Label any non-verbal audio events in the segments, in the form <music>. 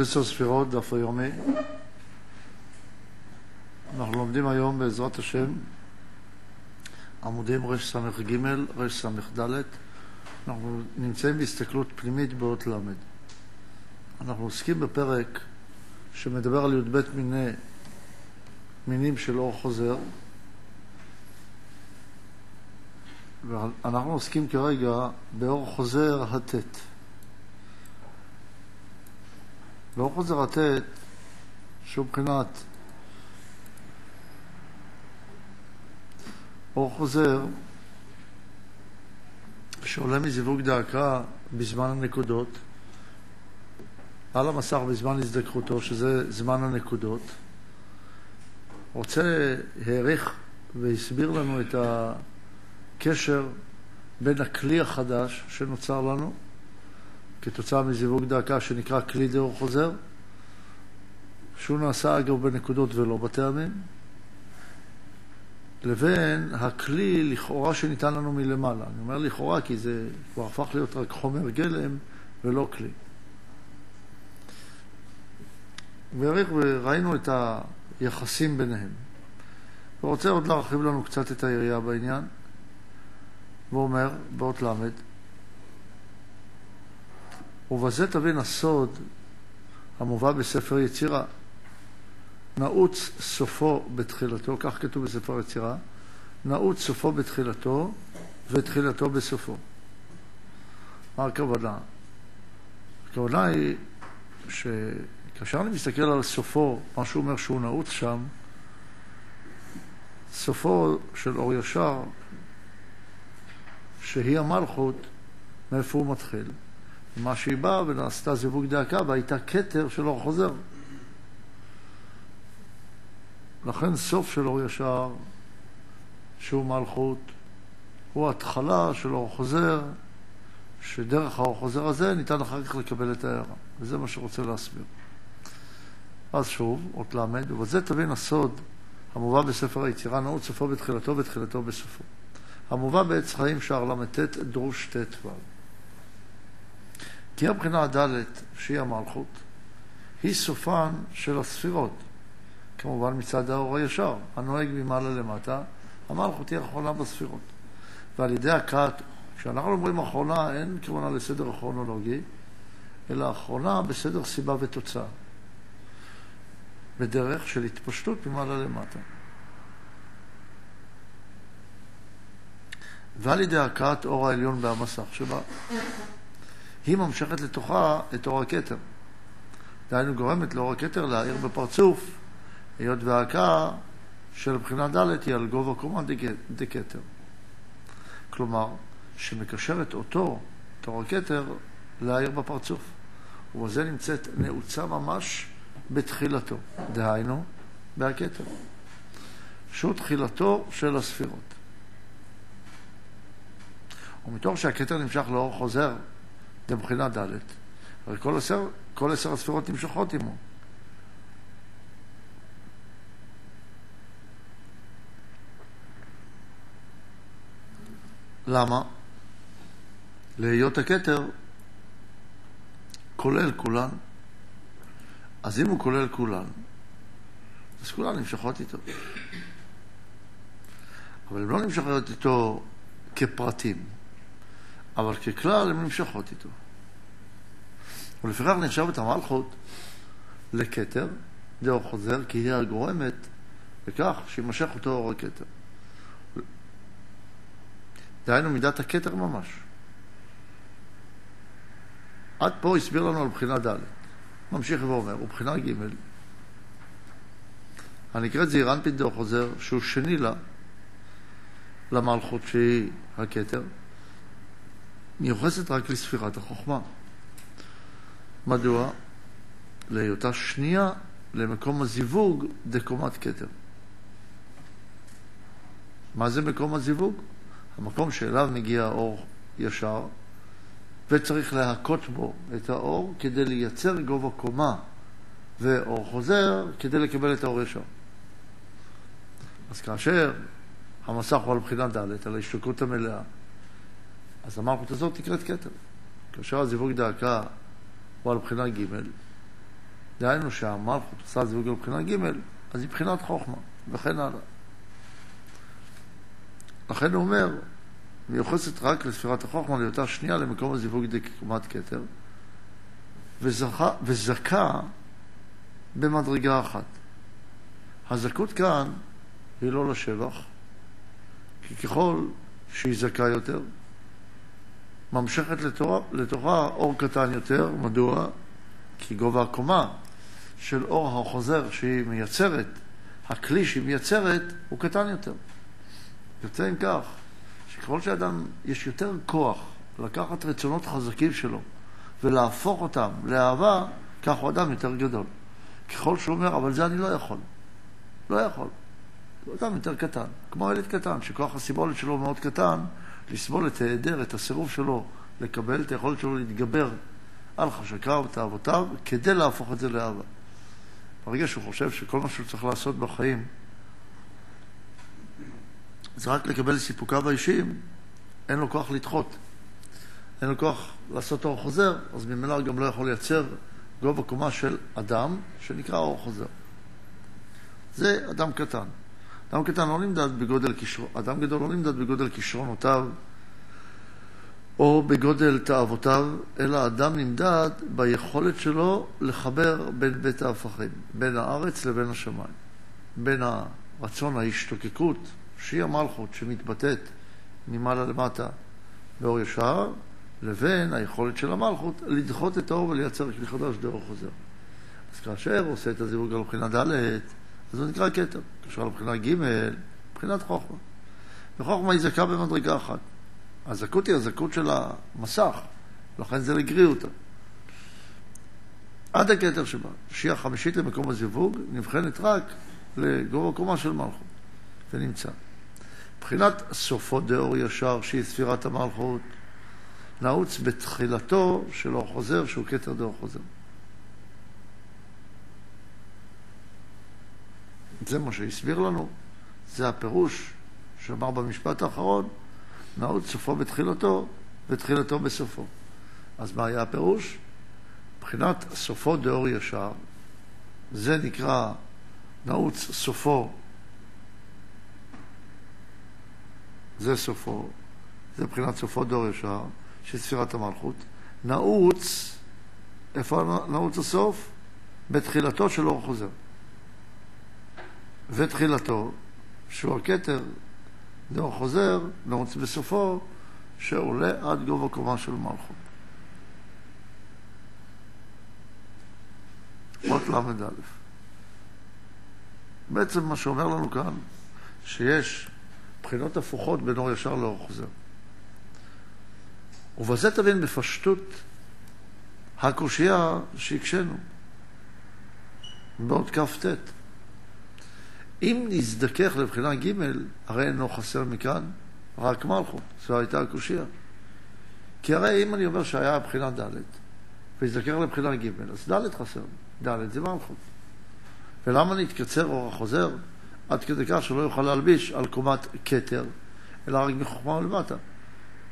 עשר ספירות, דף היומי. אנחנו לומדים היום בעזרת השם עמודים רס"ג, רס"ד. אנחנו נמצאים בהסתכלות פנימית באות ל'. אנחנו עוסקים בפרק שמדבר על י"ב מיני מינים של אור חוזר. ואנחנו עוסקים כרגע באור חוזר הט'. באור חוזר הט', שהוא מבחינת אור חוזר שעולה מזיווג דאקה בזמן הנקודות, על המסך בזמן הזדקחותו, שזה זמן הנקודות, רוצה, העריך והסביר לנו את הקשר בין הכלי החדש שנוצר לנו, כתוצאה מזיווג דאקה שנקרא כלי דאור חוזר, שהוא נעשה אגב בנקודות ולא בטעמים, לבין הכלי לכאורה שניתן לנו מלמעלה. אני אומר לכאורה כי זה כבר הפך להיות רק חומר גלם ולא כלי. וראינו את היחסים ביניהם. ורוצה עוד להרחיב לנו קצת את היריעה בעניין, והוא אומר, באות למד, ובזה תבין הסוד המובא בספר יצירה. נעוץ סופו בתחילתו, כך כתוב בספר יצירה, נעוץ סופו בתחילתו ותחילתו בסופו. מה הכוונה? הכוונה היא שכאשר אני מסתכל על סופו, מה שהוא אומר שהוא נעוץ שם, סופו של אור ישר, שהיא המלכות, מאיפה הוא מתחיל. מה שהיא באה ונעשתה זיווג דאקה והייתה כתר של אור חוזר. לכן סוף של אור ישר, שהוא מלכות, הוא התחלה של אור חוזר, שדרך האור חוזר הזה ניתן אחר כך לקבל את ההערה. וזה מה שרוצה להסביר. אז שוב, אות ל', ובזה תבין הסוד המובא בספר היצירה, נעוץ סופו בתחילתו ותחילתו בסופו. המובא בעץ חיים שער ל"ט דרוש ט"ו. כי הבחינה הדלת, שהיא המלכות, היא סופן של הספירות. כמובן מצד האור הישר, הנוהג ממעלה למטה, המלכות היא האחרונה בספירות. ועל ידי הכת, כשאנחנו אומרים אחרונה, אין כוונה לסדר הכרונולוגי, אלא אחרונה בסדר סיבה ותוצאה. בדרך של התפשטות ממעלה למטה. ועל ידי הכאת אור העליון והמסך שבה. היא ממשכת לתוכה את אור הכתר. דהיינו גורמת לאור הכתר להאיר בפרצוף, היות וההכאה של בחינה ד' היא על גובה קומה דקתר. כלומר, שמקשרת אותו, את אור הכתר, להאיר בפרצוף. ובזה נמצאת נעוצה ממש בתחילתו, דהיינו, בהכתר. שהוא תחילתו של הספירות. ומתוך שהכתר נמשך לאור חוזר, לבחינה ד', הרי כל עשר, כל עשר הספירות נמשכות עמו. למה? להיות הכתר כולל כולן. אז אם הוא כולל כולן, אז כולן נמשכות איתו. אבל הן לא נמשכות איתו כפרטים, אבל ככלל הן נמשכות איתו. ולפיכך נחשב את המלכות לכתר, דאור חוזר, כי היא הגורמת לכך שימשך אותו אור הכתר. דהיינו מידת הכתר ממש. עד פה הסביר לנו על בחינה ד'. ממשיך ואומר, ובחינה ג', הנקראת זעיר אנפין דאור חוזר, שהוא שני לה, למלכות שהיא הכתר, מיוחסת רק לספירת החוכמה. מדוע? להיותה שנייה למקום הזיווג דקומת כתר. מה זה מקום הזיווג? המקום שאליו מגיע האור ישר, וצריך להכות בו את האור כדי לייצר גובה קומה ואור חוזר כדי לקבל את האור ישר. אז כאשר המסך הוא על בחינת ד', על ההשתוקקות המלאה, אז המלכות הזאת נקראת כתר. כאשר הזיווג דאקה הוא על בחינה ג', דהיינו שהמלכות עושה זיווג על בחינה ג', אז היא בחינת חוכמה, וכן הלאה. לכן הוא אומר, מיוחסת רק לספירת החוכמה, להיותה שנייה למקום הזיווג דקומת כתר, וזכה, במדרגה אחת. הזכות כאן היא לא לשבח, כי ככל שהיא זכה יותר, לתורה, לתוכה אור קטן יותר. מדוע? כי גובה הקומה של אור החוזר שהיא מייצרת, הכלי שהיא מייצרת, הוא קטן יותר. יוצא עם כך, שככל שאדם, יש יותר כוח לקחת רצונות חזקים שלו ולהפוך אותם לאהבה, כך הוא אדם יותר גדול. ככל שהוא אומר, אבל זה אני לא יכול. לא יכול. הוא אדם יותר קטן, כמו ילד קטן, שכוח הסיבולת שלו מאוד קטן, לסבול את ההיעדר, את הסירוב שלו לקבל את היכולת שלו להתגבר על חשקיו ותאוותיו, כדי להפוך את זה לאהבה. ברגע שהוא חושב שכל מה שהוא צריך לעשות בחיים זה רק לקבל סיפוקיו האישיים, אין לו כוח לדחות. אין לו כוח לעשות אור חוזר, אז ממילא גם לא יכול לייצר גובה קומה של אדם, שנקרא אור חוזר. זה אדם קטן. אדם קטן לא נמדד בגודל כישרון, אדם גדול לא נמדד בגודל כישרונותיו או בגודל תאוותיו, אלא אדם נמדד ביכולת שלו לחבר בין בית ההפכים, בין הארץ לבין השמיים, בין הרצון ההשתוקקות, שהיא המלכות שמתבטאת ממעלה למטה באור ישר, לבין היכולת של המלכות לדחות את האור ולייצר כלי חדש דרך חוזר. אז כאשר עושה את הזיווג על מבחינה ד', אז הוא נקרא כתר. כאשר על מבחינה ג', מבחינת חוכמה. וחוכמה היא זכה במדרגה אחת. הזכות היא הזכות של המסך, לכן זה לגריותא. עד הכתר שבה, שהיא החמישית למקום הזיווג, נבחנת רק לגובה קומה של מלכות, ונמצא. מבחינת סופו דאור ישר, שהיא ספירת המלכות, נעוץ בתחילתו של אור חוזר, שהוא כתר דאור חוזר. זה מה שהסביר לנו, זה הפירוש שאמר במשפט האחרון, נעוץ סופו בתחילתו ותחילתו בסופו. אז מה היה הפירוש? מבחינת סופו דאור ישר, זה נקרא נעוץ סופו, זה סופו, זה מבחינת סופו דאור ישר, של ספירת המלכות. נעוץ, איפה נעוץ הסוף? בתחילתו של אור חוזר. ותחילתו, שהוא הכתר דור חוזר, נעוץ בסופו, שעולה עד גובה קומה של מלכות. אות ל"א. בעצם מה שאומר לנו כאן, שיש בחינות הפוכות בין אור ישר לאור חוזר. ובזה תבין בפשטות הקושייה שהקשינו, בעוד כ"ט. אם נזדכך לבחינה ג', הרי אינו חסר מכאן רק מלכות. זו הייתה הקושייה. כי הרי אם אני אומר שהיה בחינה ד' והזדכך לבחינה ג', אז ד' חסר. ד' זה מלכות. ולמה נתקצר אור החוזר עד כדי כך שלא יוכל להלביש על קומת כתר, אלא רק מחוכמה ולמטה?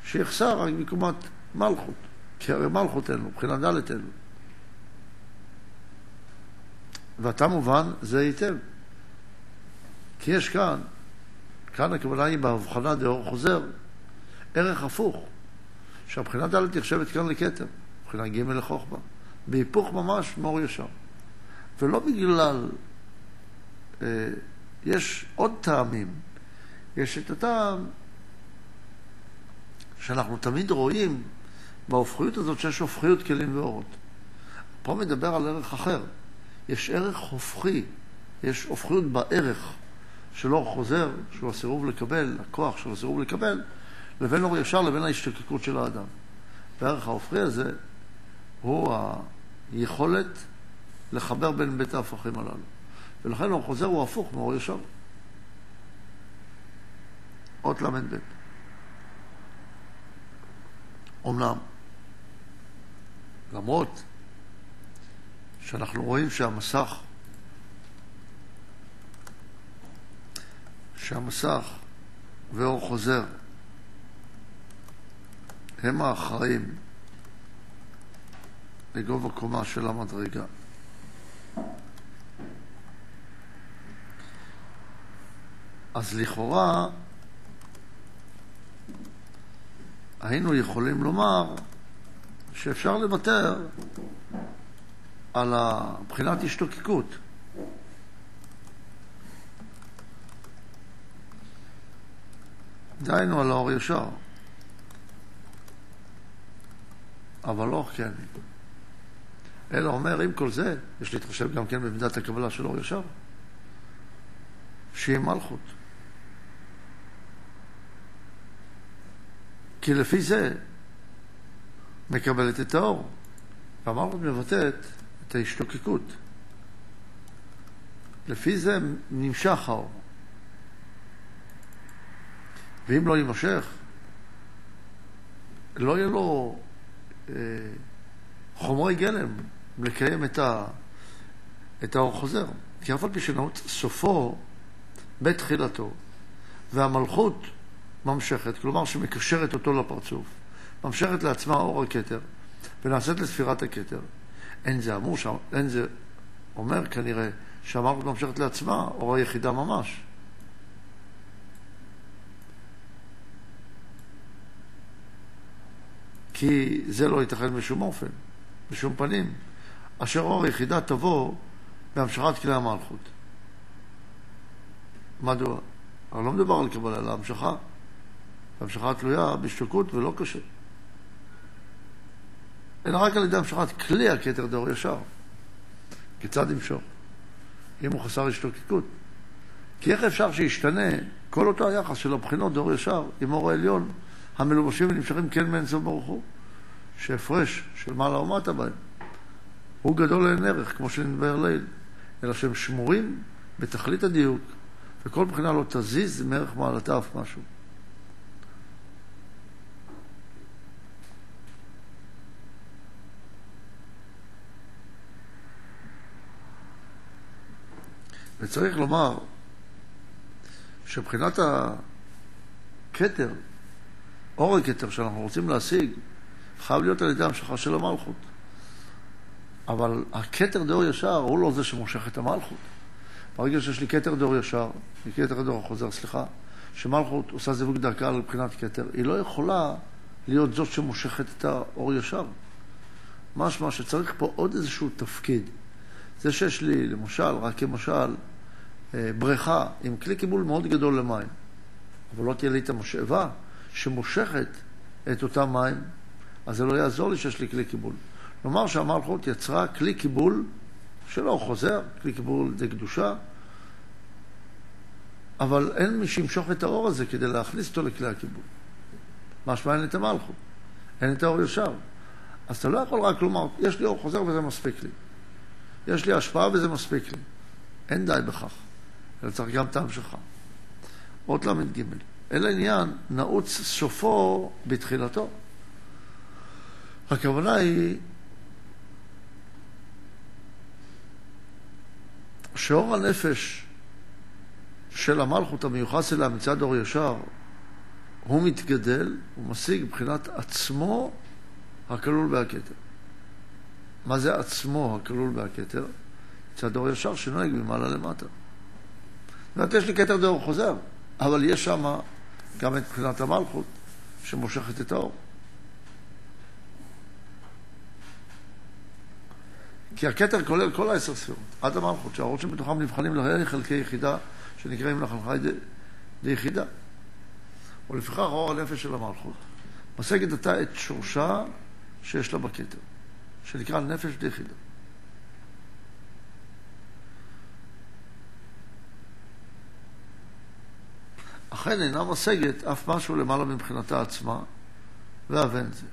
שיחסר רק מקומת מלכות. כי הרי מלכות אין לו, בחינה ד' אין לו. ואתה מובן זה היטב. כי יש כאן, כאן הכוונה היא בהבחנה דאור חוזר, ערך הפוך, שהבחינה ד' נחשבת כאן לכתר, מבחינה ג' לחוכמה, בהיפוך ממש מאור ישר. ולא בגלל, אה, יש עוד טעמים. יש את הטעם שאנחנו תמיד רואים בהופכיות הזאת שיש הופכיות כלים ואורות. פה מדבר על ערך אחר. יש ערך הופכי, יש הופכיות בערך. של אור חוזר, שהוא הסירוב לקבל, הכוח של הסירוב לקבל, לבין אור ישר, לבין ההשתקקות של האדם. והערך ההופכי הזה הוא היכולת לחבר בין בית ההפכים הללו. ולכן אור חוזר הוא הפוך מאור ישר. אות ל"ב. אמנם, למרות שאנחנו רואים שהמסך שהמסך ואור חוזר הם האחראים לגובה קומה של המדרגה. אז לכאורה היינו יכולים לומר שאפשר לוותר על בחינת השתוקקות. דהיינו על האור ישר. אבל לא כן. אלא אומר, עם כל זה, יש להתחשב גם כן במידת הקבלה של אור ישר, שהיא מלכות. כי לפי זה מקבלת את האור. והמלכות מבטאת את ההשתוקקות. לפי זה נמשך האור. ואם לא יימשך, לא יהיה לו אה, חומרי גלם לקיים את, ה, את האור חוזר. כי אף על פי שנאות סופו בתחילתו, והמלכות ממשכת, כלומר שמקשרת אותו לפרצוף, ממשכת לעצמה אור הכתר, ונעשית לספירת הכתר. אין זה אמור, אין זה אומר כנראה שהמלכות ממשכת לעצמה אור היחידה ממש. כי זה לא ייתכן בשום אופן, בשום פנים. אשר אור היחידה תבוא בהמשכת כלי המלכות. מדוע? אבל לא מדובר על קבלה, אלא המשכה. המשכה תלויה בשתוקות ולא קשה. אלא רק על ידי המשכת כלי הכתר דאור ישר. כיצד ימשוך? אם הוא חסר השתוקקות. כי איך אפשר שישתנה כל אותו היחס של הבחינות דאור ישר עם אור העליון המלובשים ונמשכים כן מאין סוף ברוך הוא, שהפרש של מעלה ומטה בהם הוא גדול לאין ערך, כמו שנדבר ליל, אלא שהם שמורים בתכלית הדיוק, וכל מבחינה לא תזיז מערך מעלתה אף משהו. וצריך לומר שבחינת הכתר, אור הכתר שאנחנו רוצים להשיג, חייב להיות על ידי המשכה של המלכות. אבל הכתר דאור ישר הוא לא זה שמושך את המלכות. ברגע שיש לי כתר דאור ישר, כתר דאור חוזר, סליחה, שמלכות עושה זיווג דרכה לבחינת כתר, היא לא יכולה להיות זאת שמושכת את האור ישר. משמע שצריך פה עוד איזשהו תפקיד. זה שיש לי, למשל, רק כמשל, אה, בריכה עם כלי קיבול מאוד גדול למים, אבל לא תהיה לי את המשאבה שמושכת את אותם מים, אז זה לא יעזור לי שיש לי כלי קיבול. נאמר שהמלכות יצרה כלי קיבול שלא חוזר, כלי קיבול די קדושה, אבל אין מי שימשוך את האור הזה כדי להכניס אותו לכלי הקיבול. משמע אין את המלכות, אין את האור ישר. אז אתה לא יכול רק לומר, יש לי אור חוזר וזה מספיק לי. יש לי השפעה וזה מספיק לי. אין די בכך. אלא צריך גם את ההמשכה. אות ל"ג. אלא עניין נעוץ סופו בתחילתו. הכוונה היא שאור הנפש של המלכות המיוחס אליה מצד אור ישר, הוא מתגדל, הוא משיג מבחינת עצמו הכלול בהכתר. מה זה עצמו הכלול בהכתר? מצד אור ישר שנוהג ממעלה למטה. זאת אומרת, יש לי כתר דאור חוזר, אבל יש שם גם את מבחינת המלכות שמושכת את האור. כי הכתר כולל כל העשר ספירות, עד המלכות, שהאורות שבתוכם נבחנים לראה חלקי יחידה שנקראים לחלקי דיחידה. ולפיכך אור הנפש של המלכות משגת עתה את שורשה שיש לה בכתר, שנקרא נפש דיחידה. אכן אינה משגת אף משהו למעלה מבחינתה עצמה, ואבן זה.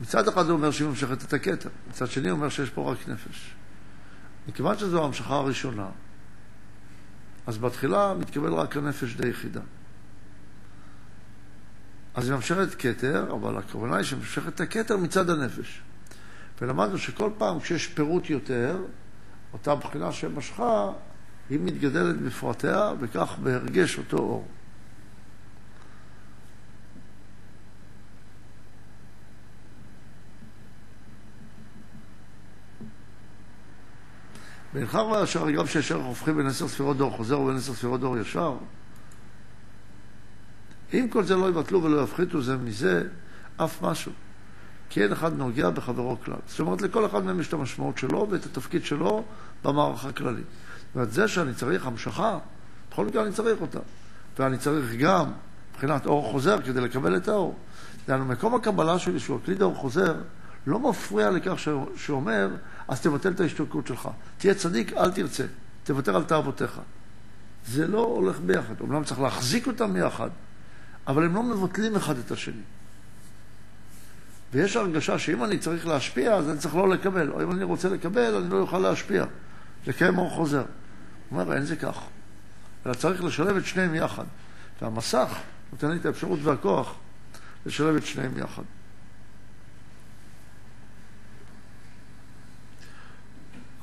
מצד אחד הוא אומר שהיא ממשכת את הכתר, מצד שני הוא אומר שיש פה רק נפש. מכיוון שזו ההמשכה הראשונה, אז בתחילה מתקבל רק הנפש די יחידה. אז היא ממשכת כתר, אבל הכוונה היא שממשכת את הכתר מצד הנפש. ולמדנו שכל פעם כשיש פירוט יותר, אותה בחינה שמשכה, היא מתגדלת בפרטיה, וכך בהרגש אותו אור. ואינך רואה ישר, גם שיש ערך הופכים בין עשר ספירות דור חוזר ובין עשר ספירות דור ישר. אם כל זה לא יבטלו ולא יפחיתו זה מזה אף משהו. כי אין אחד נוגע בחברו כלל. זאת אומרת, לכל אחד מהם יש את המשמעות שלו ואת התפקיד שלו במערכה הכללית. זאת אומרת, זה שאני צריך המשכה, בכל מקרה אני צריך אותה. ואני צריך גם מבחינת אור חוזר כדי לקבל את האור. יענו, מקום הקבלה שלי, שהוא הקליד האור חוזר, לא מפריע לכך שאומר, אז תבטל את ההשתוקקות שלך. תהיה צדיק, אל תרצה. תוותר על תאוותיך. זה לא הולך ביחד. אומנם צריך להחזיק אותם יחד, אבל הם לא מבטלים אחד את השני. ויש הרגשה שאם אני צריך להשפיע, אז אני צריך לא לקבל, או אם אני רוצה לקבל, אני לא אוכל להשפיע. לקיים אור חוזר. הוא אומר, אין זה כך. אלא צריך לשלב את שניהם יחד. והמסך נותן לי את האפשרות והכוח לשלב את שניהם יחד.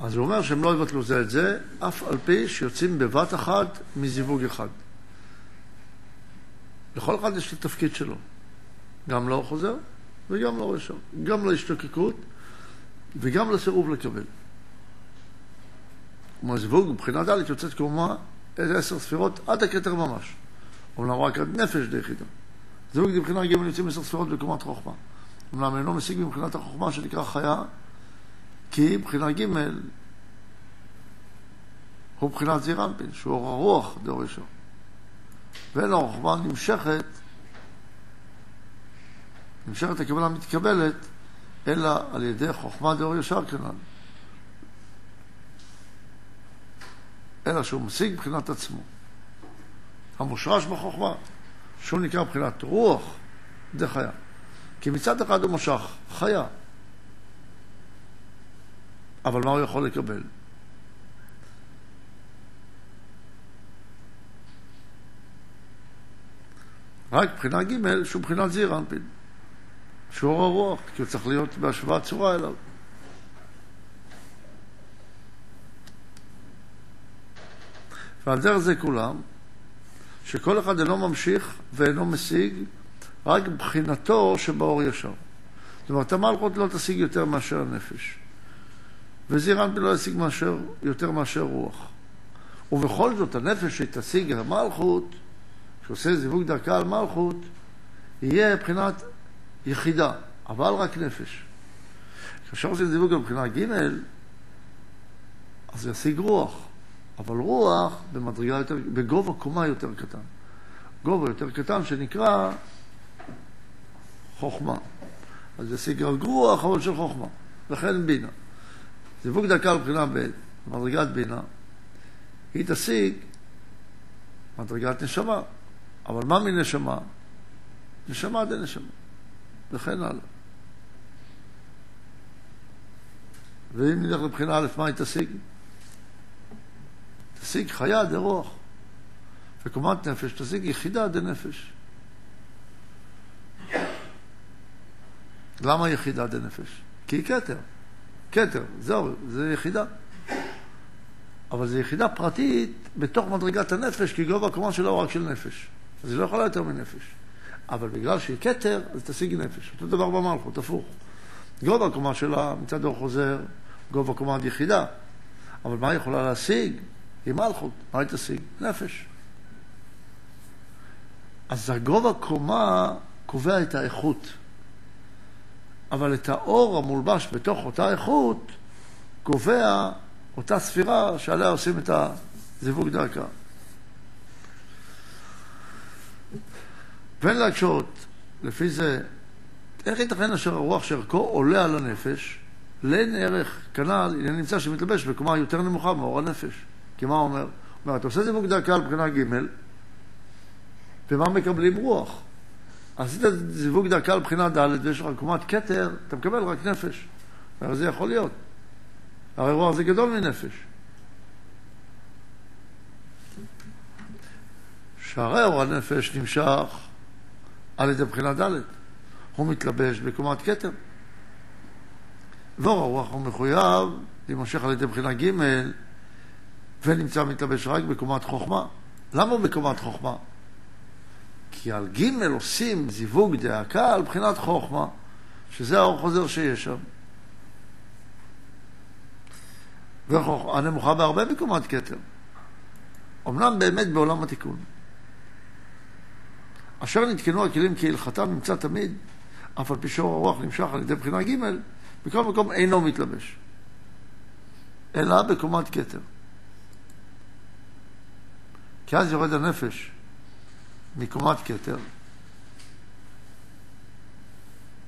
אז הוא אומר שהם לא יבטלו זה את זה, אף על פי שיוצאים בבת אחת מזיווג אחד. לכל אחד יש את התפקיד שלו. גם לא חוזר וגם לא רשע. גם להשתוקקות וגם לסירוב לקבל. כמו זיווג, מבחינה ד' יוצאת קומה עשר ספירות עד הכתר ממש. אומנם רק עד נפש די יחידה. זיווג מבחינה ג' יוצאים עשר ספירות בקומת חוכמה. אומנם אינו משיג מבחינת החוכמה שנקרא חיה, כי מבחינה ג' הוא מבחינת זעיר אנפין, שהוא אור הרוח דור ראשון. ואין לו חוכמה נמשכת, נמשכת הקבלה מתקבלת, אלא על ידי חוכמה דור ישר כנ"ל. אלא שהוא משיג מבחינת עצמו. המושרש בחוכמה, שהוא נקרא מבחינת רוח דחיה. כי מצד אחד הוא משך חיה, אבל מה הוא יכול לקבל? רק בחינה ג' שהוא בחינת זעיר אנפין, אור הרוח, כי הוא צריך להיות בהשוואת צורה אליו. ועל דרך זה כולם, שכל אחד אינו ממשיך ואינו משיג רק בחינתו שבאור ישר. זאת אומרת, המלכות לא תשיג יותר מאשר הנפש. וזעיר אנפין לא ישיג מאשר, יותר מאשר רוח. ובכל זאת, הנפש שתשיג המלכות, שעושה זיווג דרכה על מלכות, יהיה מבחינת יחידה, אבל רק נפש. כאשר עושים זיווג מבחינה ג', אז ישיג רוח, אבל רוח במדרגה יותר, בגובה קומה יותר קטן. גובה יותר קטן שנקרא חוכמה. אז ישיג רק רוח, אבל של חוכמה. לכן בינה. זיווג דרכה מבחינה ב', מדרגת בינה, היא תשיג מדרגת נשמה. אבל מה מנשמה? נשמה די נשמה, וכן הלאה. ואם נלך לבחינה א', מה היא תשיג? תשיג חיה די רוח. וקומת נפש תשיג יחידה די נפש. למה יחידה די נפש? כי היא כתר. כתר, זהו, זה יחידה. אבל זו יחידה פרטית בתוך מדרגת הנפש, כי גובה הקומה שלה הוא רק של נפש. אז היא לא יכולה יותר מנפש. אבל בגלל שהיא כתר, אז תשיגי נפש. אותו דבר במלכות, הפוך. גובה הקומה שלה מצד אור חוזר, גובה קומה עד יחידה. אבל מה היא יכולה להשיג? היא מלכות. מה היא תשיג? נפש. אז הגובה קומה קובע את האיכות. אבל את האור המולבש בתוך אותה איכות קובע אותה ספירה שעליה עושים את הזיווג דרכה. ואין להקשות, לפי זה, איך ייתכן אשר הרוח שערכו עולה על הנפש, לאין ערך, כנ"ל, הנה נמצא שמתלבש בקומה יותר נמוכה מאור הנפש. כי מה אומר? אומר, אתה עושה זיווג דרכה על בחינה ג', ומה מקבלים רוח? עשית זיווג דרכה על בחינה ד' ויש לך קומת כתר, אתה מקבל רק נפש. הרי זה יכול להיות. הרי רוח זה גדול מנפש. שהרי אור הנפש נמשך על ידי בחינה ד', הוא מתלבש בקומת כתר. ואור הרוח הוא מחויב להימשך על ידי בחינה ג' ונמצא מתלבש רק בקומת חוכמה. למה הוא בקומת חוכמה? כי על ג' עושים זיווג דאקה על בחינת חוכמה, שזה האור חוזר שיש שם. והנמוכה בהרבה מקומת כתר. אמנם באמת בעולם התיקון. אשר נתקנו הכלים כהלכתם נמצא תמיד, אף על פי שאור הרוח נמשך על ידי בחינה ג', בכל מקום אינו מתלבש, אלא בקומת כתר. כי אז יורד הנפש מקומת כתר,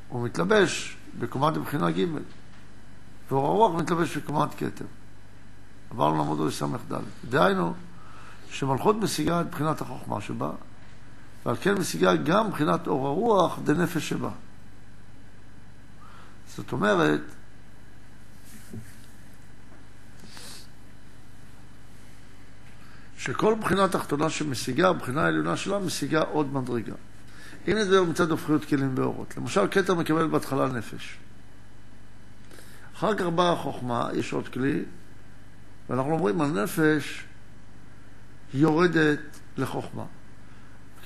הוא מתלבש בקומת בחינה ג', ואור הרוח מתלבש בקומת כתר. עברנו לעמוד לס"ד. דהיינו, שמלכות משיגה את בחינת החוכמה שבה, ועל כן משיגה גם בחינת אור הרוח דנפש שבה. זאת אומרת, שכל בחינה תחתונה שמשיגה, הבחינה העליונה שלה משיגה עוד מדרגה. הנה זה מצד הופכיות כלים באורות. למשל, כתר מקבל בהתחלה נפש. אחר כך באה החוכמה, יש עוד כלי, ואנחנו אומרים, הנפש יורדת לחוכמה.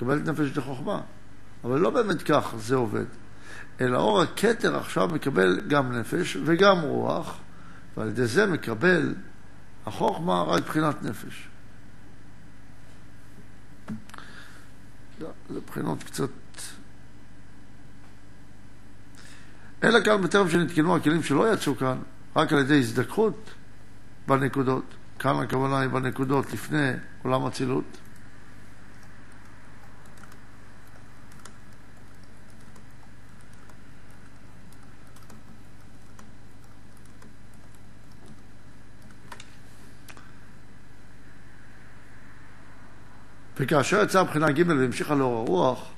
מקבלת נפש לחוכמה. אבל לא באמת כך זה עובד. אלא אור הכתר עכשיו מקבל גם נפש וגם רוח, ועל ידי זה מקבל החוכמה רק מבחינת נפש. זה בחינות קצת... אלא כאן בטרם שנתקנו הכלים שלא יצאו כאן, רק על ידי הזדככות בנקודות. כאן הכוונה היא בנקודות לפני עולם אצילות. וכאשר יצאה מבחינה ג' והמשיכה לאור הרוח,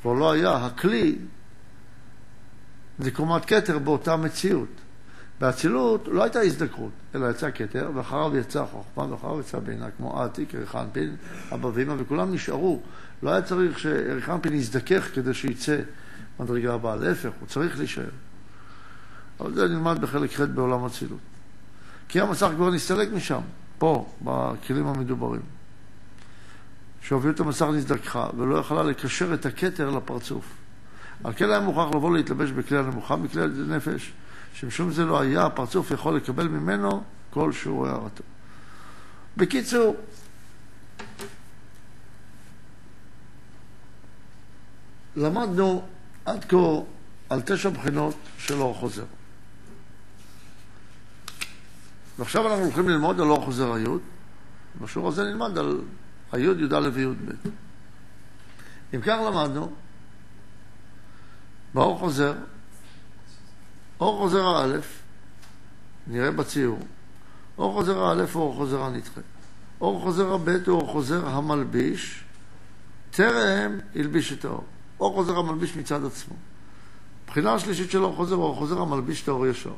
כבר לא היה הכלי לקומת כתר באותה מציאות. באצילות לא הייתה הזדקרות, אלא יצא כתר, ואחריו יצא חוכמה, ואחריו יצא בינה, כמו עתיק, ריחנפין, אבא ואמא, וכולם נשארו. לא היה צריך שריחנפין יזדכך כדי שיצא מדרגה הבאה, להפך, הוא צריך להישאר. אבל זה נלמד בחלק ח' בעולם אצילות. כי המסך כבר נסתלק משם, פה, בכלים המדוברים. שהובילו המסך נזדככה, ולא יכלה לקשר את הכתר לפרצוף. על כן היה מוכרח לבוא להתלבש בכלי הנמוכה, בכלי הנפש, שמשום זה לא היה, הפרצוף יכול לקבל ממנו כל שהוא הערתו. בקיצור, למדנו עד כה על תשע בחינות של אור חוזר. ועכשיו אנחנו הולכים ללמוד על אור חוזר היוד. בשיעור הזה נלמד על היוד, י"א וי"ב. אם כך למדנו, באור חוזר, אור חוזר האלף, נראה בציור, אור חוזר האלף הוא אור חוזר הנדחה. אור חוזר הבית הוא אור חוזר המלביש, טרם הלביש את האור. אור חוזר המלביש מצד עצמו. הבחינה השלישית של אור חוזר הוא אור חוזר המלביש את האור ישר.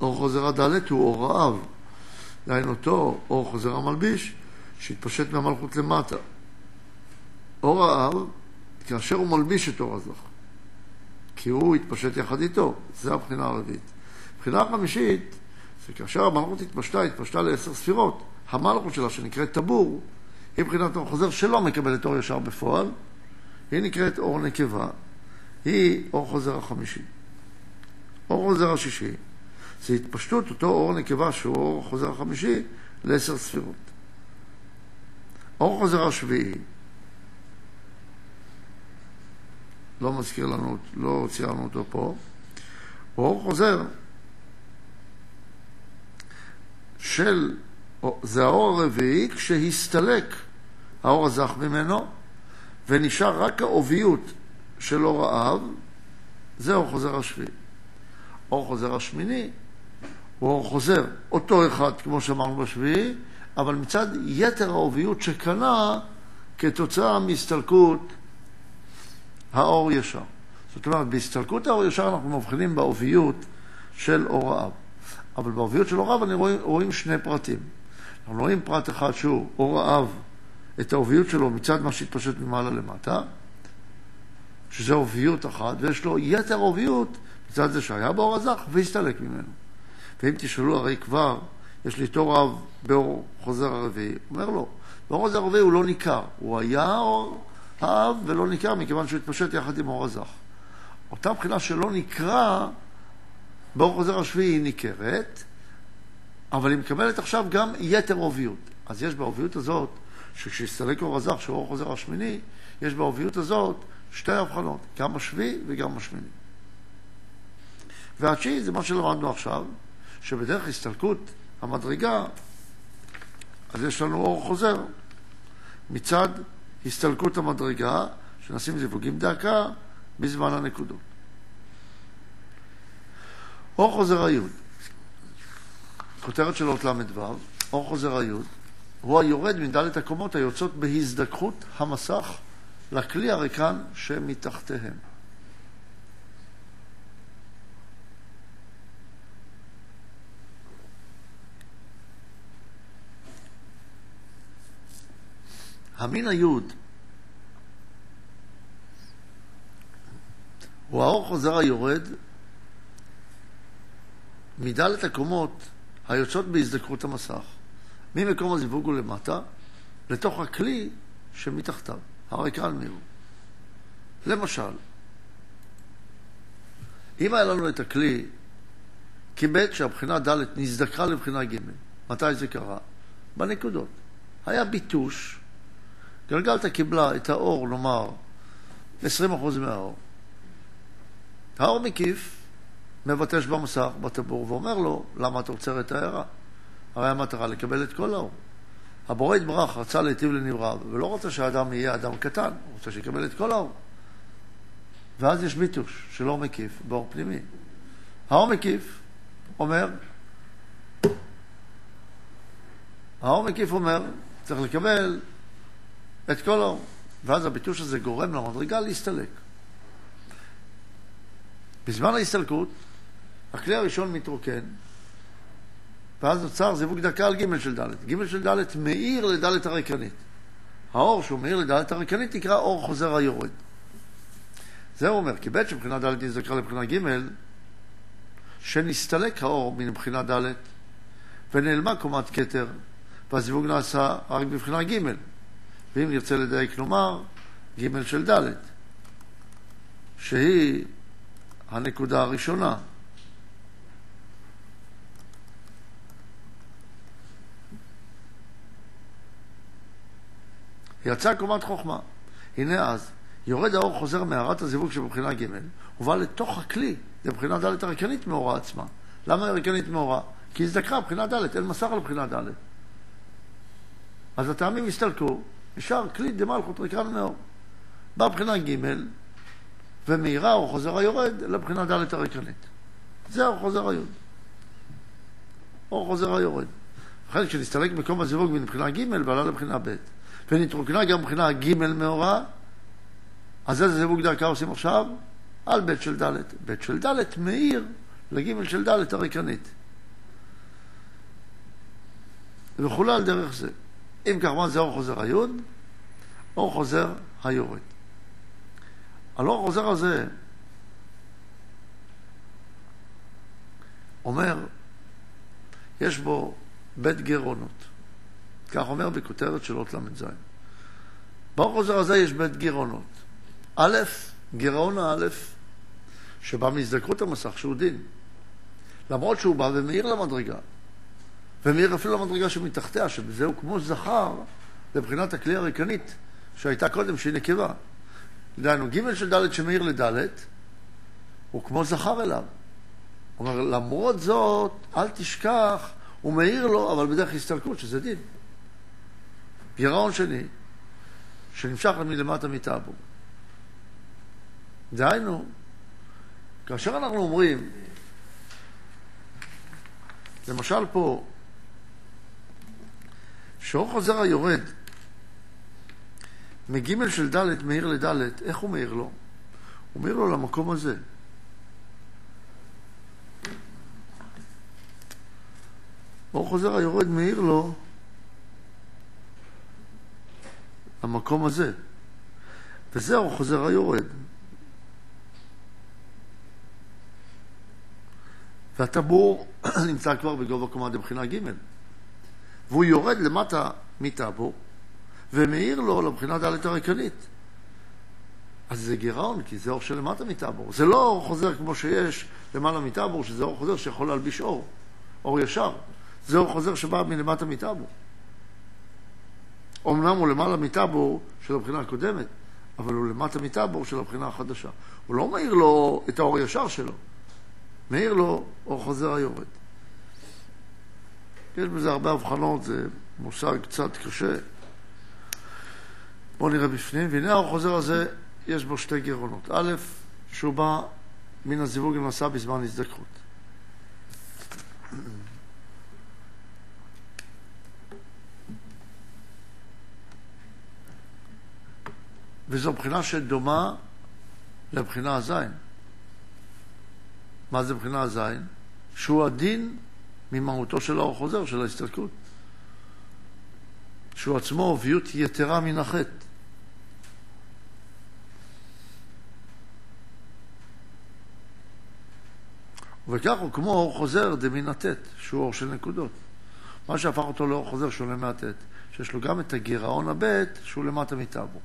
אור חוזר הדלת הוא אור רעב. דהיינו אותו אור חוזר המלביש, שהתפשט מהמלכות למטה. אור האב, כאשר הוא מלביש את אור הזך, כי הוא התפשט יחד איתו, זה הבחינה הרביעית. הבחינה החמישית, זה כאשר המלכות התפשטה, התפשטה לעשר ספירות, המלכות שלה, שנקראת טבור, היא מבחינת אור חוזר שלא מקבלת אור ישר בפועל, היא נקראת אור נקבה, היא אור חוזר החמישי. אור חוזר השישי, זה התפשטות אותו אור נקבה שהוא אור חוזר החמישי לעשר ספירות. אור חוזר השביעי, לא מזכיר לנו, לא ציירנו אותו פה, אור חוזר של, זה האור הרביעי כשהסתלק האור הזך ממנו ונשאר רק העוביות של אור האב, זה אור חוזר השביעי. אור חוזר השמיני הוא חוזר, אותו אחד כמו שאמרנו בשביעי, אבל מצד יתר העוביות שקנה כתוצאה מהסתלקות האור ישר. זאת אומרת, בהסתלקות האור ישר אנחנו מבחינים בעוביות של אור האב. אבל בעוביות של אור האב אני רואים, רואים שני פרטים. אנחנו רואים פרט אחד שהוא אור האב, את העוביות שלו מצד מה שהתפשט ממעלה למטה, שזה עוביות אחת, ויש לו יתר עוביות מצד זה שהיה באור הזך והסתלק ממנו. ואם תשאלו, הרי כבר יש לי תור רב באור חוזר הרביעי. אומר לו, באור חוזר הרביעי הוא לא ניכר, הוא היה אור האב ולא ניכר מכיוון שהוא התפשט יחד עם אור הזך. אותה בחינה שלא נקרא, באור חוזר השביעי היא ניכרת, אבל היא מקבלת עכשיו גם יתר עוביות. אז יש בעוביות הזאת, שכשהסתלק אור הזך, שהוא אור חוזר השמיני, יש בעוביות הזאת שתי הבחנות, גם השביעי וגם השמיני. והתשיעי זה מה שלמדנו עכשיו, שבדרך הסתלקות המדרגה, אז יש לנו אור חוזר מצד הסתלקות המדרגה, שנשים זיווגים דקה בזמן הנקודות. אור חוזר היוד, כותרת של אות ל"ו, אור חוזר היוד, הוא היורד מדלת הקומות היוצאות בהזדככות המסך לכלי הריקן שמתחתיהם. המין היוד הוא האור חוזר היורד מדלת הקומות היוצאות בהזדקרות המסך, ממקום הזיווג ולמטה, לתוך הכלי שמתחתיו, הריקן מיהו. למשל, אם היה לנו את הכלי קיבל שהבחינה ד' נזדקרה לבחינה ג', מתי זה קרה? בנקודות. היה ביטוש גלגלתא קיבלה את האור, נאמר, 20% מהאור. האור מקיף, מבטש במסך, בטבור, ואומר לו, למה אתה עוצר את ההערה? הרי המטרה לקבל את כל האור. הבורא יתברך רצה להיטיב לנבריו, ולא רוצה שהאדם יהיה אדם קטן, הוא רוצה שיקבל את כל האור. ואז יש ביטוש של אור מקיף באור פנימי. האור מקיף אומר, האור מקיף אומר, צריך לקבל את כל האור. ואז הביטוש הזה גורם למדרגה להסתלק. בזמן ההסתלקות, הכלי הראשון מתרוקן, ואז נוצר זיווג דקה על ג' של ד'. ג' של ד' מאיר לד' הריקנית. האור שהוא מאיר לד' הריקנית נקרא אור חוזר היורד. זה הוא אומר, כי ב' שבחינה ד' נזדקרה לבחינה ג', שנסתלק האור מן מבחינה ד' ונעלמה קומת כתר, והזיווג נעשה רק בבחינה ג'. ואם נרצה לדייק נאמר, ג' של ד', שהיא הנקודה הראשונה. יצאה קומת חוכמה. הנה אז, יורד האור חוזר מהערת הזיווג שבבחינה ג', ובא לתוך הכלי, זה בחינה ד' הרקנית מאורה עצמה. למה הרקנית מאורה? כי הזדקרה בחינה ד', אין מסך על בחינה ד'. אז הטעמים הסתלקו, נשאר כלי דמלכות ריקן מאור. בא בחינה ג' ומאירה או חוזר היורד לבחינה ד' הריקנית. זה אור חוזר היוד. אור חוזר היורד. לכן כשנסתלק מקום הזיווג מבחינה ג' ועלה לבחינה ב' ונתרוקנה גם מבחינה ג' מאורה, אז איזה זיווג דרכה עושים עכשיו? על ב' של ד'. ב' של ד' מאיר לג' של ד' הריקנית. וכולי על דרך זה. אם מה זה אור חוזר היוד? אור חוזר היורד. הלא החוזר הזה אומר, יש בו בית גירעונות. כך אומר בכותרת של אות ל"ז. באור חוזר הזה יש בית גירעונות. א', גירעון הא', שבא מהזדקרות המסך, שהוא דין. למרות שהוא בא ומאיר למדרגה. ומאיר אפילו למדרגה שמתחתיה, שבזה הוא כמו זכר לבחינת הכלי הריקנית שהייתה קודם, שהיא נקבה. דהיינו, ג' של ד' שמאיר לד', הוא כמו זכר אליו. הוא אומר, למרות זאת, אל תשכח, הוא מאיר לו, אבל בדרך הסתלקות, שזה דין. גירעון שני, שנמשך מלמטה מטאבו. דהיינו, כאשר אנחנו אומרים, למשל פה, שאור חוזר היורד מג' של ד' מאיר לד', איך הוא מאיר לו? הוא מאיר לו למקום הזה. אור חוזר היורד מאיר לו למקום הזה. וזה אור חוזר היורד. והטבור <coughs> נמצא כבר בגובה קומה דבחינה ג' והוא יורד למטה מטאבור ומאיר לו לבחינה ד' הריקנית. אז זה גירעון, כי זה אור שלמטה מטבור. זה לא אור חוזר כמו שיש למעלה מטבור, שזה אור חוזר שיכול להלביש אור, אור ישר. זה אור חוזר שבא מלמטה מטבור. אמנם הוא למעלה מטבור של הבחינה הקודמת, אבל הוא למטה מטבור של הבחינה החדשה. הוא לא מאיר לו את האור הישר שלו, מאיר לו אור חוזר היורד. יש בזה הרבה הבחנות, זה מושג קצת קשה. בואו נראה בפנים, והנה האור חוזר הזה, יש בו שתי גירעונות. א', שהוא בא מן הזיווג למסע בזמן הזדקרות. וזו בחינה שדומה לבחינה הזין. מה זה בחינה הזין? שהוא הדין ממהותו של האור חוזר, של ההסתלקות. שהוא עצמו עוביות יתרה מן החטא. וכך הוא כמו אור חוזר דמין הטט, שהוא אור של נקודות. מה שהפך אותו לאור חוזר שונה מהטט, שיש לו גם את הגירעון הבט שהוא למטה מטאבו.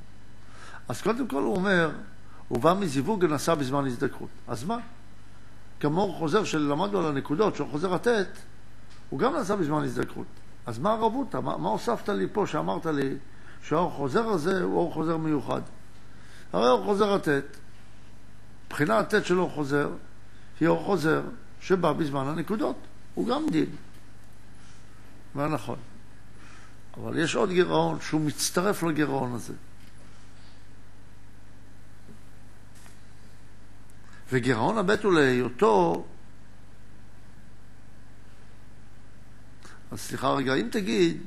אז קודם כל הוא אומר, הוא בא מזיווג ונשא בזמן הזדקרות. אז מה? אור חוזר שלמדנו על הנקודות, שאור חוזר הטט, הוא גם נעשה בזמן הזדקרות. אז מה הרבותא? מה, מה הוספת לי פה שאמרת לי שהאור חוזר הזה הוא אור חוזר מיוחד? הרי אור חוזר הטט, מבחינה הטט של אור חוזר, היא אור חוזר שבא בזמן הנקודות, הוא גם דין. מה נכון. אבל יש עוד גירעון שהוא מצטרף לגירעון הזה. וגירעון הבט הוא להיותו אז סליחה רגע, אם תגיד,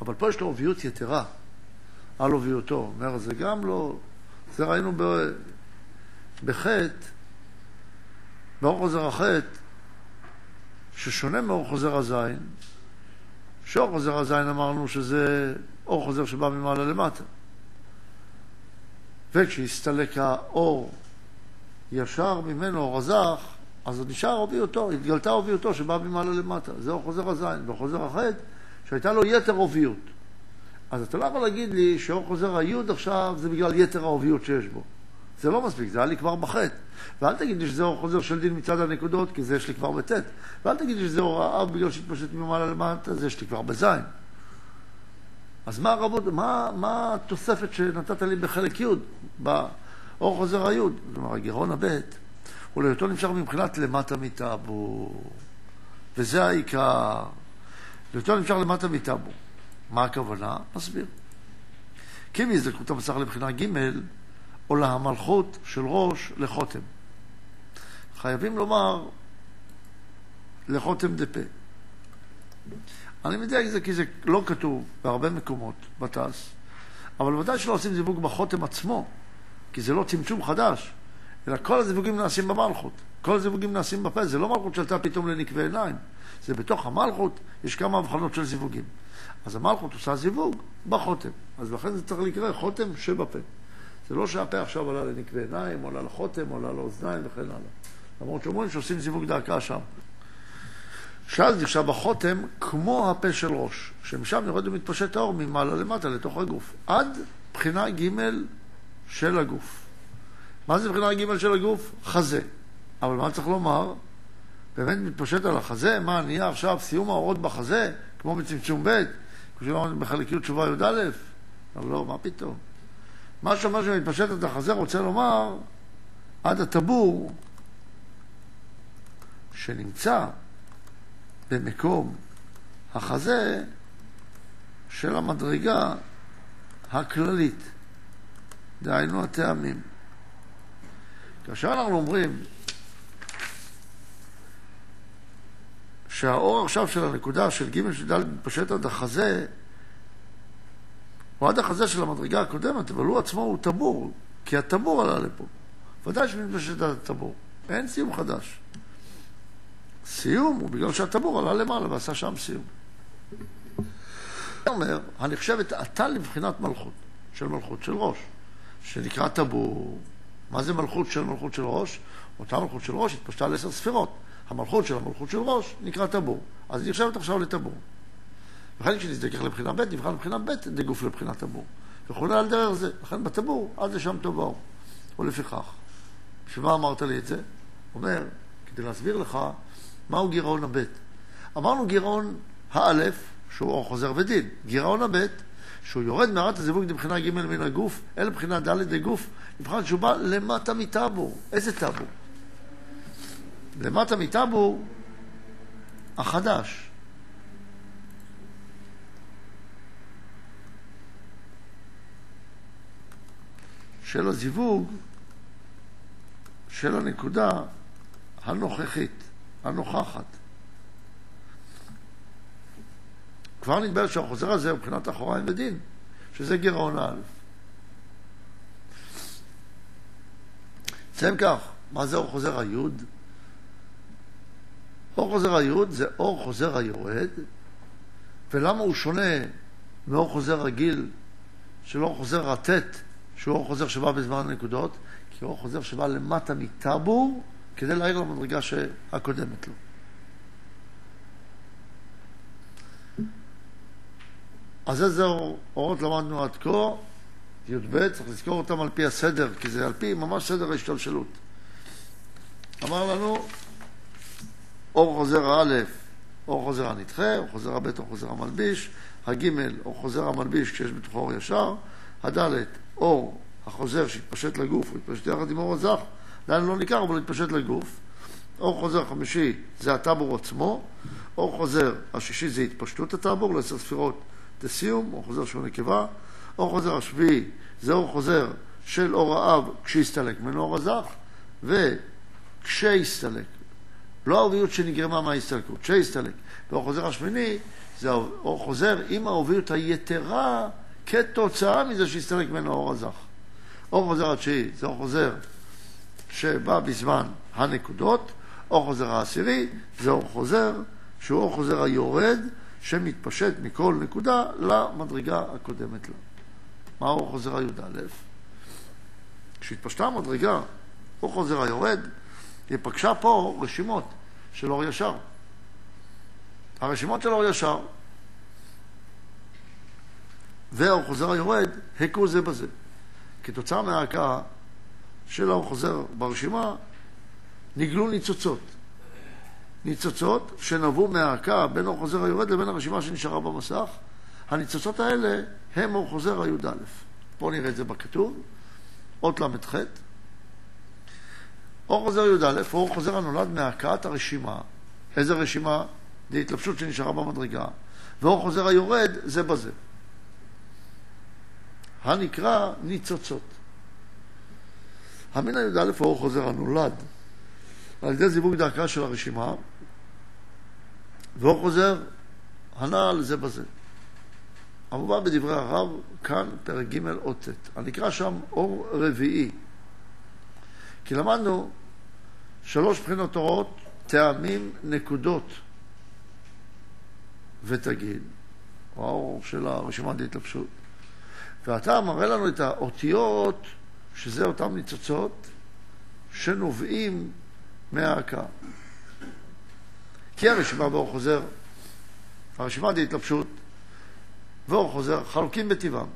אבל פה יש לו עוביות יתרה על עוביותו, אומר, זה גם לא, זה ראינו ב, בחטא, באור חוזר החטא, ששונה מאור חוזר הזין, שאור חוזר הזין אמרנו שזה אור חוזר שבא ממעלה למטה. וכשהסתלק האור ישר ממנו, הזך, אז עוד נשאר עוביותו, התגלתה עוביותו שבאה ממעלה למטה. זהו חוזר הזין. וחוזר החטא, שהייתה לו יתר עוביות. אז אתה לא יכול להגיד לי שאור חוזר היוד עכשיו זה בגלל יתר העוביות שיש בו. זה לא מספיק, זה היה לי כבר בחטא. ואל תגיד לי שזה אור חוזר של דין מצד הנקודות, כי זה יש לי כבר בט'. ואל תגיד לי שזה אור האב בגלל שהתפשט ממעלה למטה, זה יש לי כבר בזין. אז מה הרבות, מה, מה התוספת שנתת לי בחלק י' באור חוזר היוד? כלומר, הגירעון הבית. ולהיותו נמשך מבחינת למטה מטאבו. וזה העיקר. להיותו נמשך למטה מטאבו. מה הכוונה? נסביר. כי מהזדקות המסך לבחינה ג' עולה המלכות של ראש לחותם. חייבים לומר לחותם דפה. אני מדייק את זה כי זה לא כתוב בהרבה מקומות בתעש, אבל ודאי שלא עושים זיווג בחותם עצמו, כי זה לא צמצום חדש. אלא כל הזיווגים נעשים במלכות. כל הזיווגים נעשים בפה, זה לא מלכות שעלתה פתאום לנקבי עיניים. זה בתוך המלכות, יש כמה הבחנות של זיווגים. אז המלכות עושה זיווג בחותם. אז לכן זה צריך לקרוא חותם שבפה. זה לא שהפה עכשיו עלה לנקבי עיניים, עולה לחותם, עולה לאוזניים וכן הלאה. למרות שאומרים שעושים זיווג דרכה שם. שאז נחשב החותם כמו הפה של ראש, שמשם יורד ומתפשט האור ממעלה למטה לתוך הגוף, עד בחינה ג' של הגוף. מה זה מבחינה ג' של הגוף? חזה. אבל מה צריך לומר? באמת מתפשט על החזה? מה, נהיה עכשיו סיום האורות בחזה, כמו בצמצום ב', כמו שאמרנו בחלקיות תשובה י"א? אבל לא, מה פתאום? מה שאומר שמתפשט את החזה רוצה לומר עד הטבור שנמצא במקום החזה של המדרגה הכללית, דהיינו הטעמים. כאשר אנחנו אומרים שהאור עכשיו של הנקודה של ג' של ד' מתפשט עד החזה, הוא עד החזה של המדרגה הקודמת, אבל הוא עצמו הוא טבור, כי הטבור עלה לפה. ודאי שמתפשט עד הטבור. אין סיום חדש. סיום הוא בגלל שהטבור עלה למעלה ועשה שם סיום. אומר, הנחשבת עתה לבחינת מלכות, של מלכות של ראש, שנקרא טבור. מה זה מלכות של מלכות של ראש? אותה מלכות של ראש התפשטה על עשר ספירות. המלכות של המלכות של ראש נקרא טבור. אז היא נחשבת עכשיו לטבור. וכן כשנזדכך לבחינה ב', נבחן לבחינה ב', דגוף לבחינת טבור. וכולי על דרך זה. לכן בטבור, עד לשם טוב האור. ולפיכך. בשביל מה אמרת לי את זה? אומר, כדי להסביר לך מהו גירעון הבית. אמרנו גירעון האלף, שהוא חוזר ודין. גירעון הבית, שהוא יורד מערת הזיווג לבחינה ג' מן הגוף, אל לבחינה ד' לגוף, מבחינת שהוא בא למטה מטאבור. איזה טאבור? למטה מטאבור החדש. של הזיווג של הנקודה הנוכחית, הנוכחת. כבר נדבר שהחוזר הזה מבחינת אחוריים ודין, שזה גירעון א'. נסיים כך, מה זה אור חוזר היוד? אור חוזר היוד זה אור חוזר היורד, ולמה הוא שונה מאור חוזר רגיל של אור חוזר הטט, שהוא אור חוזר שבא בזמן הנקודות? כי אור חוזר שבא למטה מטאבור כדי להעיר למדרגה הקודמת לו. אז איזה אורות למדנו עד כה? י"ב, צריך לזכור אותם על פי הסדר, כי זה על פי ממש סדר ההשתלשלות. אמר לנו, אור חוזר הא', אור חוזר הנדחה, אור חוזר הב', אור חוזר המלביש, הג', אור חוזר המלביש כשיש בתוכו אור ישר, הד', אור החוזר שהתפשט לגוף, הוא התפשט יחד עם אור הזך, לאן לא ניכר, אבל התפשט לגוף. אור חוזר חמישי זה הטבור עצמו, אור חוזר השישי זה התפשטות הטבור, לעשר ספירות דסיום, אור חוזר שהוא נקבה, אור חוזר השביעי זה אור חוזר של אור האב כשהסתלק ממנו אור הזך, וכשהסתלק, לא העוביות שנגרמה מההסתלקות, כשהסתלק. ואור חוזר השמיני זה אור חוזר עם העוביות היתרה כתוצאה מזה שהסתלק ממנו אור הזך. אור חוזר התשיעי זה אור חוזר שבא בזמן הנקודות, אור חוזר העשירי זה אור חוזר שהוא אור חוזר היורד שמתפשט מכל נקודה למדרגה הקודמת לה. מה אור חוזר הי"א? כשהתפשטה המדרגה, אור חוזר היורד, היא פגשה פה רשימות של אור ישר. הרשימות של אור ישר והאור חוזר היורד הכו זה בזה. כתוצאה מההכאה של האור חוזר ברשימה, נגלו ניצוצות. ניצוצות שנבעו מההכאה בין אור חוזר היורד לבין הרשימה שנשארה במסך. הניצוצות האלה הם אור חוזר הי"א. בואו נראה את זה בכתוב. אות ל"ח. אור חוזר י"א, אור חוזר הנולד מהכאת הרשימה. איזה רשימה? זה התלבשות שנשארה במדרגה. ואור חוזר היורד זה בזה. הנקרא ניצוצות. המין הי"א אור חוזר הנולד על ידי זיווג דרכה של הרשימה, ואור חוזר הנעל זה בזה. המובא בדברי הרב, כאן פרק ג' אות ט'. הנקרא שם אור רביעי. כי למדנו שלוש בחינות אורות, טעמים, נקודות ותגיד, או האור של הרשימת ההתלבשות. ואתה מראה לנו את האותיות, שזה אותן ניצוצות, שנובעים מההכאה. כי הרשימה באור חוזר, הרשימה דהתלבשות ואור חוזר חלוקים בטבעם.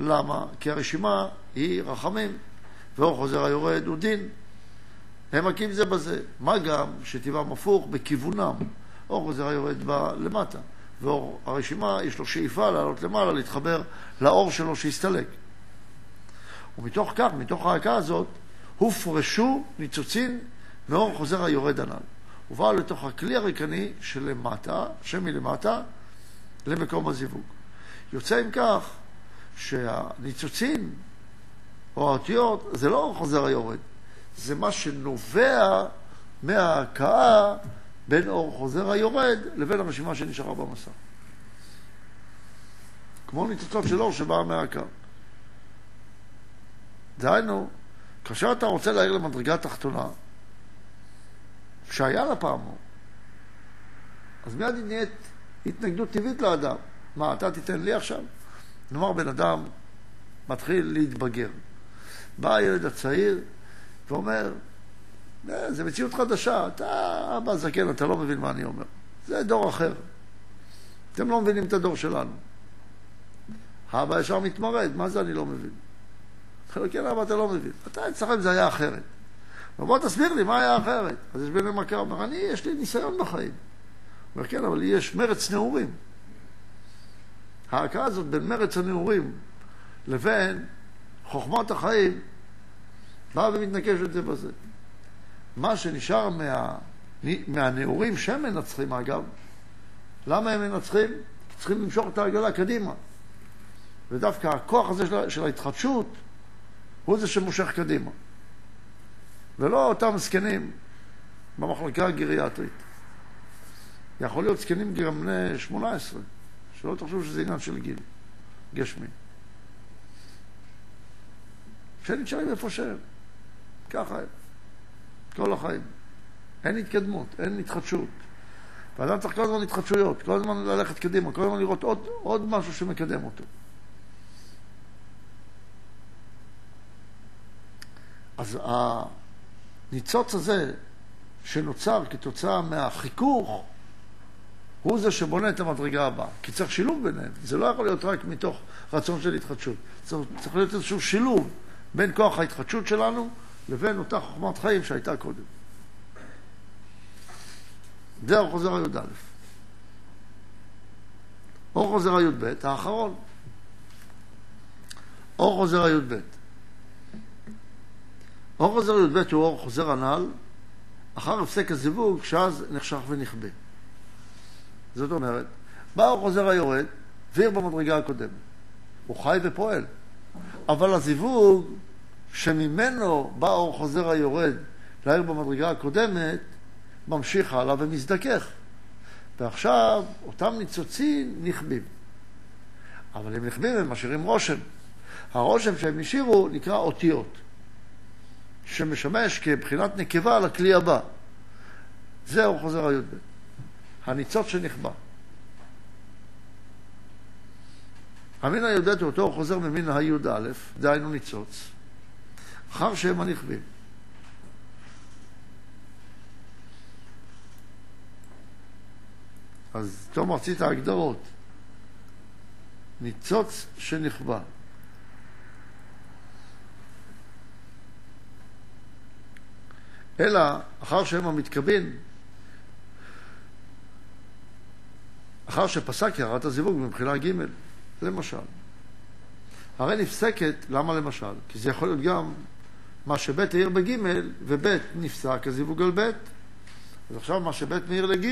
למה? כי הרשימה היא רחמים, ואור חוזר היורד הוא דין. הם מכים זה בזה. מה גם שטבעם הפוך בכיוונם. אור חוזר היורד בא למטה. ואור הרשימה יש לו שאיפה לעלות למעלה, להתחבר לאור שלו שהסתלק. ומתוך כך, מתוך ההעקה הזאת, הופרשו ניצוצים מאור חוזר היורד הנ"ל. ובאו לתוך הכלי הריקני שלמטה, שמלמטה, למקום הזיווג. יוצא עם כך שהניצוצים או האותיות זה לא אור חוזר היורד, זה מה שנובע מההכאה בין אור חוזר היורד לבין הרשימה שנשארה במסע. כמו ניצוצות של אור שבאה מהקו. דהיינו, כאשר אתה רוצה להעיר למדרגה תחתונה, שהיה לה פעם אור, אז מיד היא נהיית התנגדות טבעית לאדם. מה, אתה תיתן לי עכשיו? נאמר בן אדם מתחיל להתבגר. בא הילד הצעיר ואומר, אה, זה מציאות חדשה, אתה אבא זקן, אתה לא מבין מה אני אומר. זה דור אחר. אתם לא מבינים את הדור שלנו. האבא ישר מתמרד, מה זה אני לא מבין? לו, כן, אבל אתה לא מבין. אתה אצלכם זה היה אחרת. אבל בוא תסביר לי מה היה אחרת. אז יש ביניהם מכר, אומר, אני, יש לי ניסיון בחיים. הוא אומר, כן, אבל לי יש מרץ נעורים. ההכרה הזאת בין מרץ הנעורים לבין חוכמת החיים באה ומתנקשת זה בזה. מה שנשאר מה, מהנעורים שהם מנצחים, אגב, למה הם מנצחים? כי צריכים למשוך את העגלה קדימה. ודווקא הכוח הזה של ההתחדשות הוא זה שמושך קדימה. ולא אותם זקנים במחלקה הגריאטרית. יכול להיות זקנים גם בני 18, שלא תחשבו שזה עניין של גיל, גשמי. שנשארים איפה שהם. ככה הם. כל החיים. אין התקדמות, אין התחדשות. ואדם צריך כל הזמן התחדשויות, כל הזמן ללכת קדימה, כל הזמן לראות עוד, עוד משהו שמקדם אותו. אז הניצוץ הזה שנוצר כתוצאה מהחיכוך, הוא זה שבונה את המדרגה הבאה. כי צריך שילוב ביניהם. זה לא יכול להיות רק מתוך רצון של התחדשות. צריך, להיות איזשהו שילוב בין כוח ההתחדשות שלנו לבין אותה חוכמת חיים שהייתה קודם. זה אור חוזר הי"א. אור חוזר הי"ב, האחרון. אור חוזר הי"ב. אור חוזר י"ב הוא אור חוזר הנ"ל אחר הפסק הזיווג, שאז נחשך ונכבה. זאת אומרת, בא אור חוזר היורד, ועיר במדרגה הקודמת. הוא חי ופועל. אבל הזיווג שממנו בא אור חוזר היורד לעיר במדרגה הקודמת, ממשיך הלאה ומזדכך. ועכשיו אותם ניצוצים נכבים. אבל הם נכבים, הם משאירים רושם. הרושם שהם השאירו נקרא אותיות, שמשמש כבחינת נקבה לכלי הבא. זהו חוזר הי"ב. הניצוץ שנכבה. המין הי"ד הוא אותו חוזר ממין הי"א, דהיינו ניצוץ, אחר שהם הנכבים. אז תום רצית ההגדרות. ניצוץ שנכבה. אלא אחר שהם המתכוון, אחר שפסק יראת הזיווג מבחינה ג', למשל. הרי נפסקת, למה למשל? כי זה יכול להיות גם מה שב' העיר בג' וב' נפסק הזיווג על ב'. אז עכשיו מה שב' מעיר לג'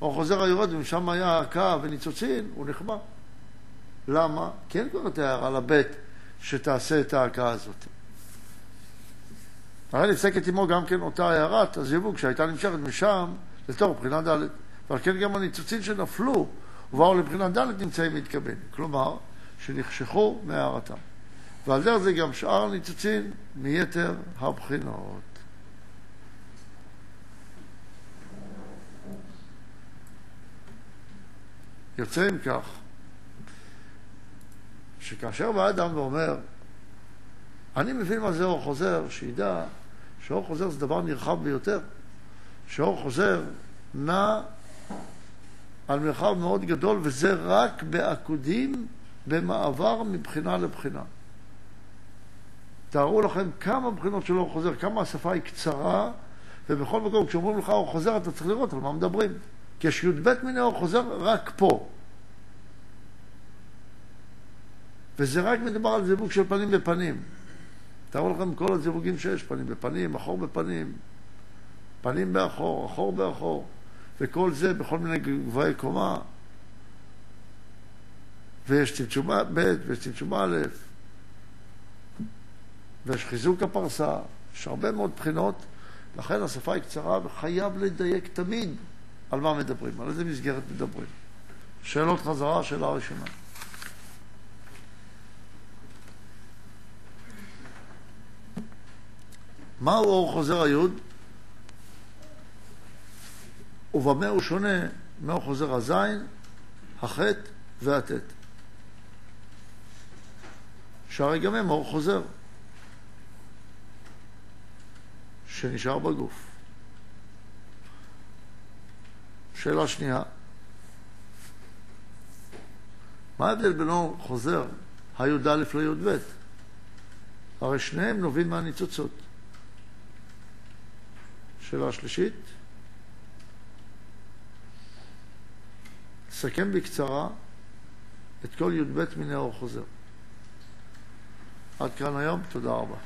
או חוזר היורד ומשם היה הקה וניצוצין, הוא נחבא. למה? כי אין כבר את ההערה לבית שתעשה את ההקה הזאת. הרי נפסקת עמו גם כן אותה הערת הזיווג שהייתה נמשכת משם לתוך בחינה ד' ועל כן גם הניצוצין שנפלו ובאו לבחינה ד' נמצאים להתכוון. כלומר, שנחשכו מהערתם. ועל דרך זה גם שאר הניצוצין מיתר הבחינות. יוצא אם כך, שכאשר בא אדם ואומר, אני מבין מה זה אור חוזר, שידע שאור חוזר זה דבר נרחב ביותר, שאור חוזר נע על מרחב מאוד גדול, וזה רק בעקודים במעבר מבחינה לבחינה. תארו לכם כמה בחינות של אור חוזר, כמה השפה היא קצרה, ובכל מקום כשאומרים לך אור חוזר אתה צריך לראות על מה מדברים. כי יש י"ב מיני אור חוזר רק פה. וזה רק מדבר על זיווג של פנים בפנים. תארו לכם כל הזיווגים שיש, פנים בפנים, אחור בפנים, פנים באחור, אחור באחור, וכל זה בכל מיני גבוהי קומה. ויש צמצום ב' ויש צמצום א', ויש חיזוק הפרסה, יש הרבה מאוד בחינות, לכן השפה היא קצרה וחייב לדייק תמיד על מה מדברים, על איזה מסגרת מדברים. שאלות חזרה, שאלה ראשונה. מהו אור חוזר היוד? ובמה הוא שונה מאור חוזר הזין, החטא והטט? שהרי גם הם אור חוזר, שנשאר בגוף. שאלה שנייה, מה ההבדל בין אור חוזר הי"א לי"ב? הרי שניהם נובעים מהניצוצות. שאלה שלישית, סכם בקצרה את כל י"ב אור חוזר. עד כאן היום, תודה רבה.